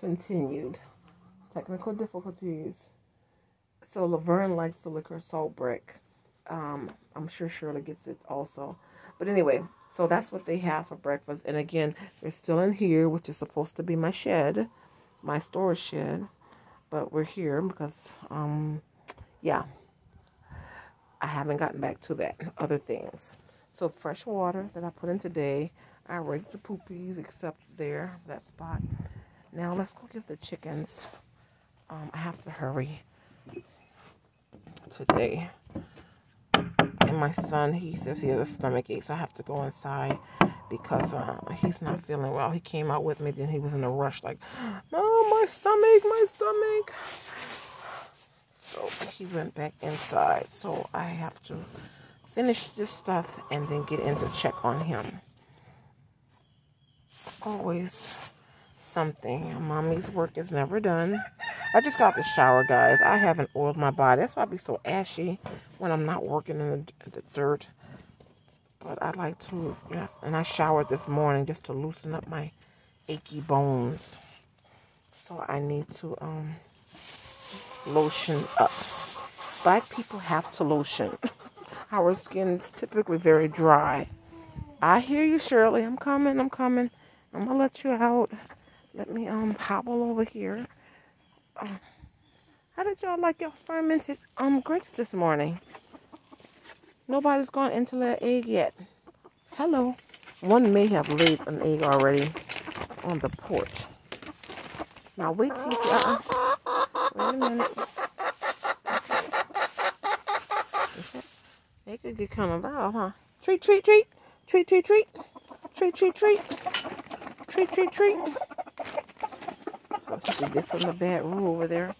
continued. Technical difficulties. So Laverne likes the liquor salt brick. Um, I'm sure Shirley gets it also. But anyway, so that's what they have for breakfast. And again, they're still in here, which is supposed to be my shed, my storage shed. But we're here because, um, yeah, I haven't gotten back to that. Other things. So fresh water that I put in today. I raked the poopies except there, that spot. Now let's go give the chickens. Um, I have to hurry today. And my son, he says he has a stomach ache, so I have to go inside because uh, he's not feeling well. He came out with me, then he was in a rush, like, "Oh, my stomach, my stomach." So he went back inside. So I have to finish this stuff and then get in to check on him. Always something. Mommy's work is never done. I just got the shower, guys. I haven't oiled my body. That's why I be so ashy when I'm not working in the, the dirt. But I like to, yeah, and I showered this morning just to loosen up my achy bones. So I need to um lotion up. Black people have to lotion. Our skin is typically very dry. I hear you, Shirley. I'm coming. I'm coming. I'm gonna let you out. Let me um hobble over here. Um, how did y'all like your fermented um grapes this morning? Nobody's gone into that egg yet. Hello. One may have laid an egg already on the porch. Now wait till you. Uh-uh. Wait a minute. They could get kind of loud, huh? Treat, treat, treat. Treat, treat, treat. Treat, treat, treat. Treat, treat, treat. Could get some of that roux over there.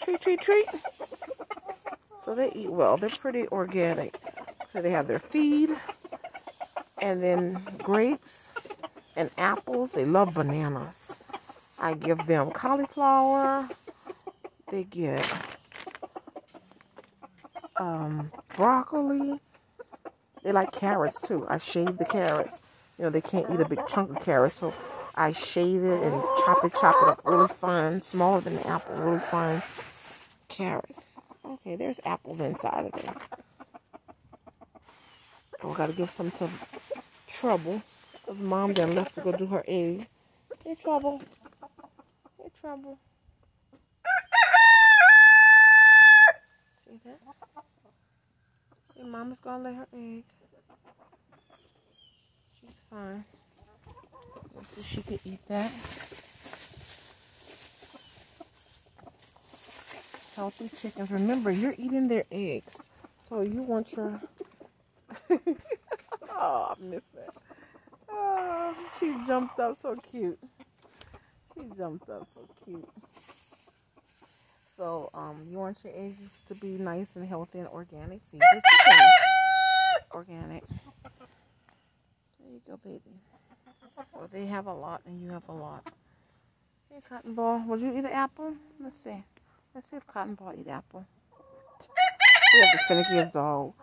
Treat, treat, treat. So they eat well. They're pretty organic. So they have their feed. And then grapes and apples. They love bananas. I give them cauliflower. They get um, broccoli. They like carrots too. I shave the carrots. You know, they can't eat a big chunk of carrots, so I shave it and chop it, chop it up really fine, smaller than the apple, really fine carrots. Okay, there's apples inside of there. We gotta give some to Trouble. Cause mom done left to go do her egg. Hey, Trouble. Hey, Trouble. See that? Hey, mama's gonna lay her egg. She's fine. So she could eat that. Healthy chickens. Remember, you're eating their eggs. So you want your... oh, I miss that. Oh, she jumped up so cute. She jumped up so cute. So, um, you want your eggs to be nice and healthy and organic. Feed your. Organic. There you go, baby. So they have a lot and you have a lot. Hey, Cotton Ball, would you eat an apple? Let's see. Let's see if Cotton Ball eat apple. We have the finickiest dog.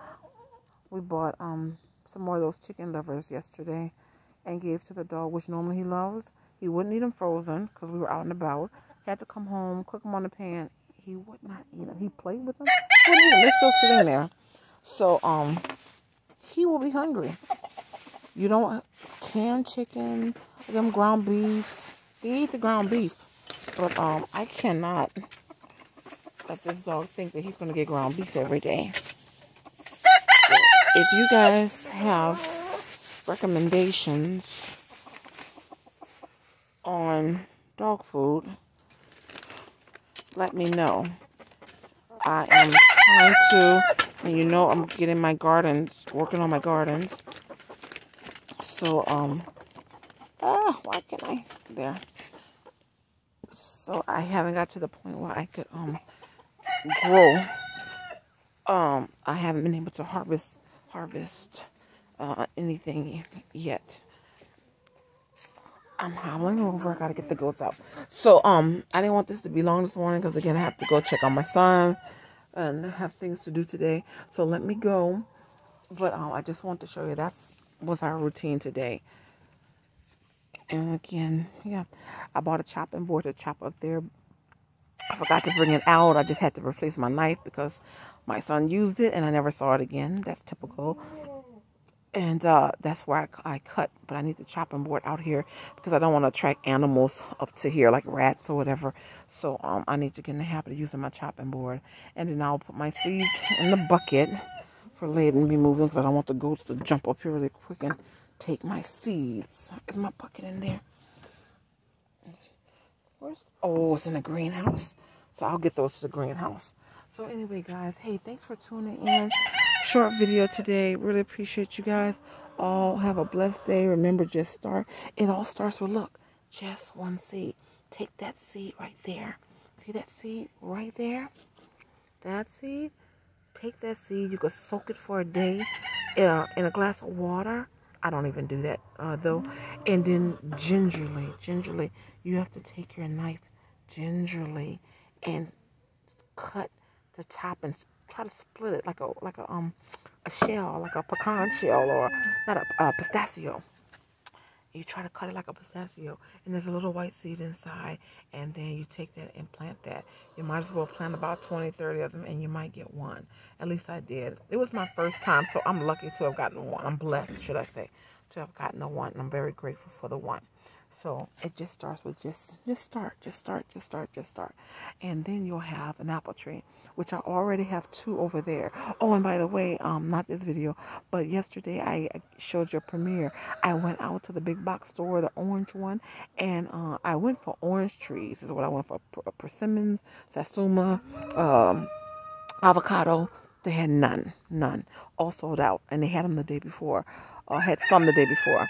We bought um some more of those chicken livers yesterday and gave to the dog, which normally he loves. He wouldn't eat them frozen because we were out and about. He had to come home, cook them on the pan. He would not eat them. He played with them. He wouldn't eat them. They're still sitting there. So um, he will be hungry. You don't can chicken, them ground beef. They eat the ground beef, but um, I cannot let this dog think that he's gonna get ground beef every day. If you guys have recommendations on dog food, let me know. I am trying to, and you know I'm getting my gardens, working on my gardens. So, um, ah, why can't I, there. So I haven't got to the point where I could, um, grow. Um, I haven't been able to harvest, harvest, uh, anything yet. I'm hobbling over. I gotta get the goats out. So, um, I didn't want this to be long this morning because again, I have to go check on my son and have things to do today. So let me go. But um, I just want to show you that's was our routine today. And again, yeah, I bought a chopping board to chop up there. I forgot to bring it out. I just had to replace my knife because my son used it and I never saw it again. That's typical. And uh, that's where I, I, cut. But I need the chopping board out here because I don't want to attract animals up to here like rats or whatever. So um, I need to get in the habit of using my chopping board. And then I'll put my seeds in the bucket for letting me move moving because I don't want the goats to jump up here really quick and take my seeds. Is my bucket in there? Where's, oh, it's in the greenhouse. So I'll get those to the greenhouse. So anyway, guys, hey, thanks for tuning in. Short video today. Really appreciate you guys. All have a blessed day. Remember, just start. It all starts with, look, just one seed. Take that seed right there. See that seed right there? That seed. Take that seed. You can soak it for a day uh, in a glass of water I don't even do that uh, though. And then gingerly, gingerly, you have to take your knife gingerly and cut the top and try to split it like a like a um a shell, like a pecan shell or not a, a pistachio you try to cut it like a pistachio and there's a little white seed inside and then you take that and plant that. You might as well plant about 20 30 of them and you might get one. At least i did. It was my first time so i'm lucky to have gotten one. I'm blessed should i say to have gotten the one and i'm very grateful for the one so it just starts with just just start, just start, just start, just start. And then you'll have an apple tree, which I already have two over there. Oh, and by the way, um, not this video, but yesterday I showed you a premiere. I went out to the big box store, the orange one, and uh, I went for orange trees. This Is what I went for: persimmons, satsuma, um, avocado. They had none, none, all sold out, and they had them the day before. Uh, had some the day before.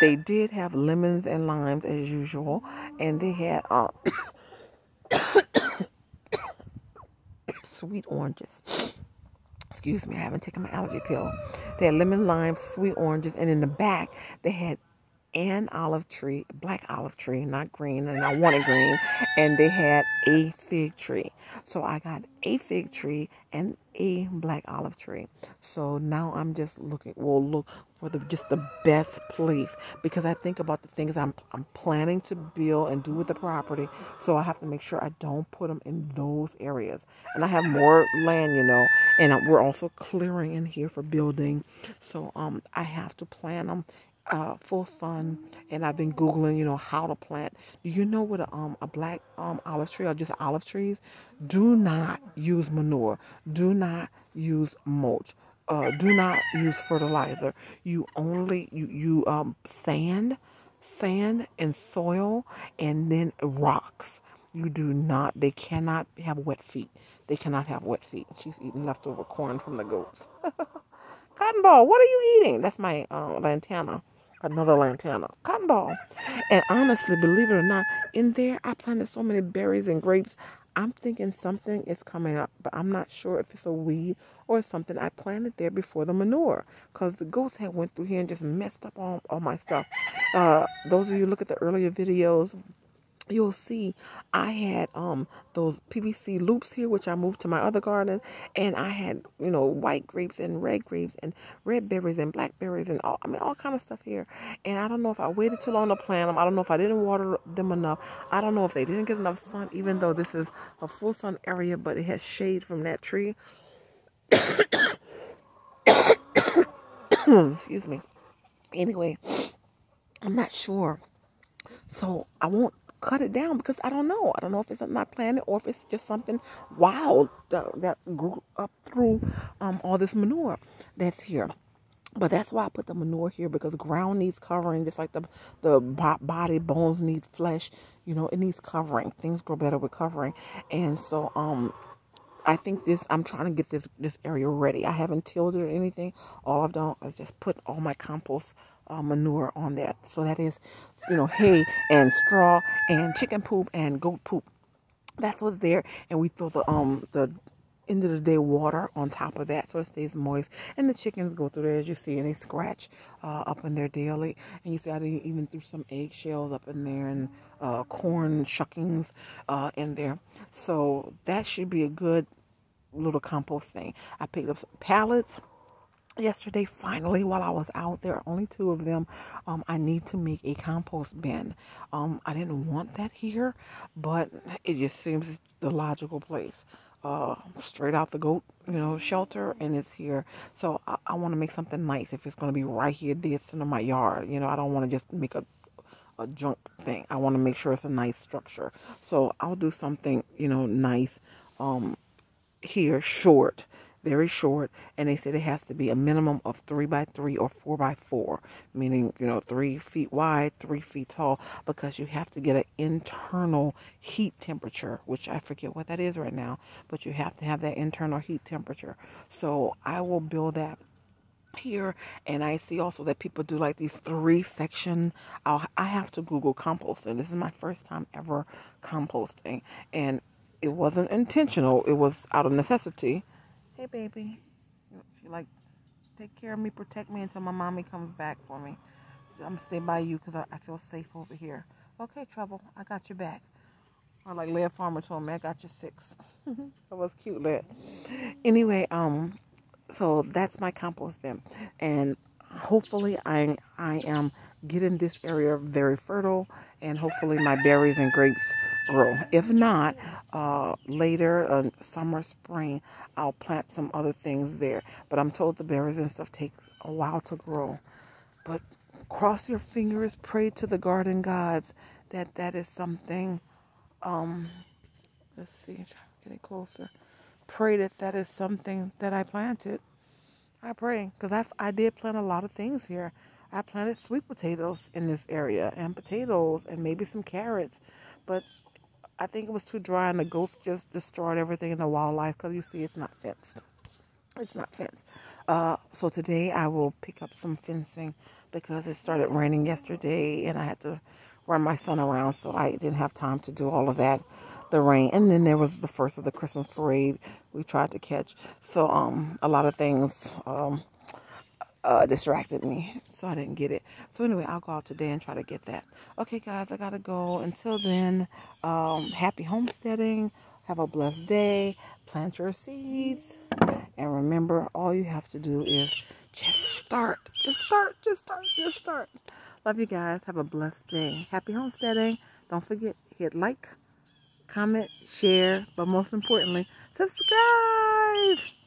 They did have lemons and limes as usual, and they had uh, sweet oranges. Excuse me, I haven't taken my allergy pill. They had lemon, lime, sweet oranges, and in the back they had an olive tree, black olive tree, not green, and I wanted green, and they had a fig tree. So I got a fig tree and a black olive tree. So now I'm just looking, we'll look for the just the best place because I think about the things I'm I'm planning to build and do with the property. So I have to make sure I don't put them in those areas. And I have more land, you know, and we're also clearing in here for building. So um I have to plan them uh, full sun, and I've been googling, you know, how to plant. Do you know what a um a black um olive tree or just olive trees? Do not use manure. Do not use mulch. Uh, do not use fertilizer. You only you you um sand, sand and soil, and then rocks. You do not. They cannot have wet feet. They cannot have wet feet. She's eating leftover corn from the goats. Cotton ball, what are you eating? That's my uh, lantana another lantana, cotton ball. And honestly, believe it or not, in there I planted so many berries and grapes. I'm thinking something is coming up, but I'm not sure if it's a weed or something. I planted there before the manure because the goats had went through here and just messed up all, all my stuff. Uh, those of you look at the earlier videos, you'll see I had um those PVC loops here which I moved to my other garden and I had you know white grapes and red grapes and red berries and blackberries and all I mean all kind of stuff here. And I don't know if I waited too long to plant them I don't know if I didn't water them enough. I don't know if they didn't get enough sun even though this is a full sun area but it has shade from that tree. Excuse me. Anyway I'm not sure. So I won't cut it down because I don't know. I don't know if it's not planted or if it's just something wild that, that grew up through um, all this manure that's here. But that's why I put the manure here because ground needs covering, just like the the body bones need flesh. You know, it needs covering. Things grow better with covering, and so um, I think this. I'm trying to get this this area ready. I haven't tilled it or anything. All I've done is just put all my compost uh, manure on that. So that is, you know, hay and straw and chicken poop and goat poop. That's what's there. And we throw the um the end of the day water on top of that so it stays moist. And the chickens go through there as you see and they scratch uh, up in there daily. And you see I even threw some eggshells up in there and uh, corn shuckings uh, in there. So that should be a good little compost thing. I picked up some pallets yesterday finally while i was out there only two of them um, i need to make a compost bin. Um, i didn't want that here but it just seems the logical place. Uh, straight out the goat you know shelter and it's here. So i, I want to make something nice if it's going to be right here dead center of my yard you know? I don't want to just make a a junk thing. I want to make sure it's a nice structure. So i'll do something you know nice um here short very short, and they said it has to be a minimum of three by three or four by four, meaning you know three feet wide, three feet tall, because you have to get an internal heat temperature, which I forget what that is right now, but you have to have that internal heat temperature. So I will build that here and I see also that people do like these three section I'll, I have to google composting this is my first time ever composting and it wasn't intentional it was out of necessity Hey, baby. She like take care of me, protect me until my mommy comes back for me. I'm gonna stay by you because I, I, feel safe over here. Okay, trouble. I got your back. Or like Leah Farmer told me, I got your six. that was cute, Leah. Anyway, um, so that's my compost bin, and hopefully I I am getting this area very fertile, and hopefully my berries and grapes grow. If not, uh, later, uh, summer, spring, I'll plant some other things there. But I'm told the berries and stuff takes a while to grow. But cross your fingers, pray to the garden gods that that is something. Um, let's see, getting closer. Pray that that is something that I planted. I pray because I I did plant a lot of things here. I planted sweet potatoes in this area and potatoes and maybe some carrots, but I think it was too dry and the ghost just destroyed everything in the wildlife because you see it's not fenced. It's not fenced. Uh, so today I will pick up some fencing because it started raining yesterday and I had to run my son around so I didn't have time to do all of that the rain and then there was the first of the christmas parade we tried to catch so um a lot of things um uh, distracted me, so I didn't get it. So anyway, I'll go out today and try to get that. Okay, guys, I gotta go. Until then, um, happy homesteading. Have a blessed day. Plant your seeds, and remember, all you have to do is just start. Just start. Just start. Just start. Love you guys. Have a blessed day. Happy homesteading. Don't forget hit like, comment, share, but most importantly, subscribe.